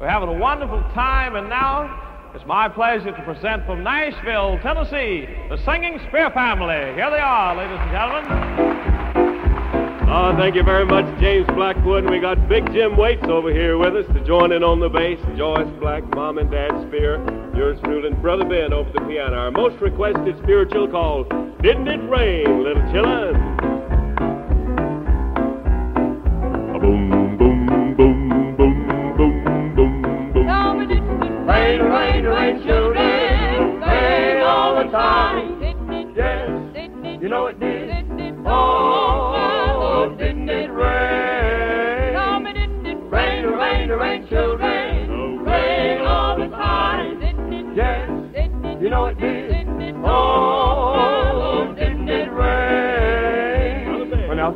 We're having a wonderful time, and now it's my pleasure to present from Nashville, Tennessee, the Singing Speer Family. Here they are, ladies and gentlemen. Oh, thank you very much, James Blackwood. We got Big Jim Waits over here with us to join in on the bass. Joyce Black, Mom and Dad Speer. Yours truly, and Brother Ben over the piano. Our most requested spiritual call, Didn't It Rain, Little Chillin'? Oh, rain, children, rain all the time. Yes, you know it did. Oh, didn't it rain? Rain, rain, rain, children, all the time. Yes, you know it did. Oh, didn't it rain?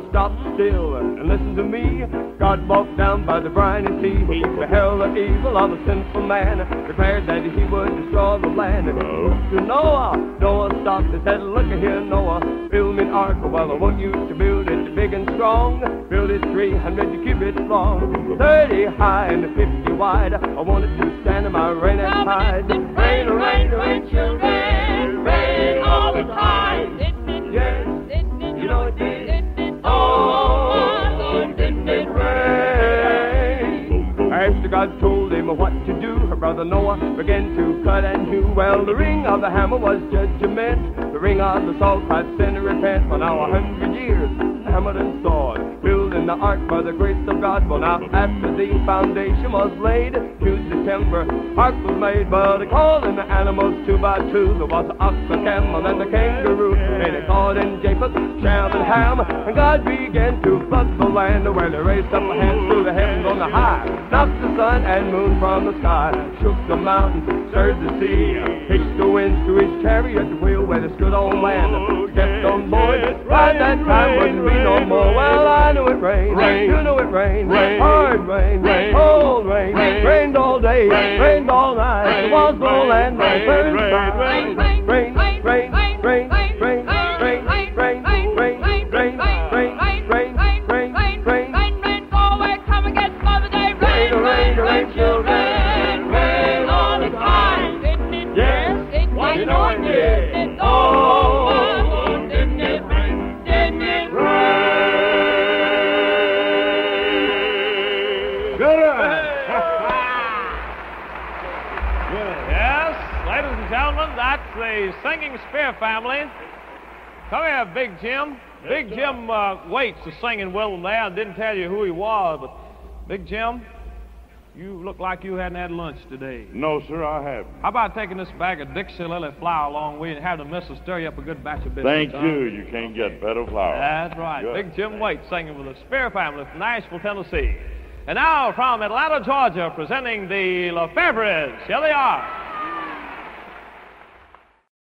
Stop still and listen to me. God walked down by the briny sea. He beheld the evil of a sinful man, declared that he would destroy the land. Oh. To Noah, Noah stopped and said, Look here, Noah, build me an ark. Well, I want you to build it big and strong. Build it 300 cubits long, 30 high and 50 wide. I want it to stand in my rain and tide. Rain, rain, rain, children, rain all the time. God told him what to do, her brother Noah began to cut and hew. Well, the ring of the hammer was judgment, the ring of the salt pipe sin and repent. For now a hundred years, hammered and sawed, building the ark by the grace of God. Well, now after the foundation was laid, to December, ark was made. But they called in the animals two by two. There was the ox, the camel, and the kangaroo. And they called in Japheth, Shem, and Ham. And God began to flood the land. When they raised up a hand through the heavens on the high, knocked the sun and moon from the sky, shook the mountains, stirred the sea, hitched the winds to his chariot wheel where they stood on land. Stepped on board, right that time wouldn't be no more. Well, I knew it rained, Rain. you know it rained, Rain. hard rain, Rain. cold rain, Rain. rained all day, Rain. rained all night. There was no Rain. land, no Rain. birds Rain. by. Rain. rain, rain, rain, rain, rain, rain, rain, rain, rain? Yes, ladies and gentlemen, that's the Singing Speer family. Come here, Big Jim. Big Jim uh, Waits is singing with them there. I didn't tell you who he was, but Big Jim, you look like you hadn't had lunch today. No, sir, I haven't. How about taking this bag of Dixie Lily flour along with you and having the missus stir you up a good batch of biscuits? Thank huh? you. You can't get better flour. That's right. Good. Big Jim Waits singing with the Speer family from Nashville, Tennessee. And now from Atlanta, Georgia, presenting the LeFevres. Here they are.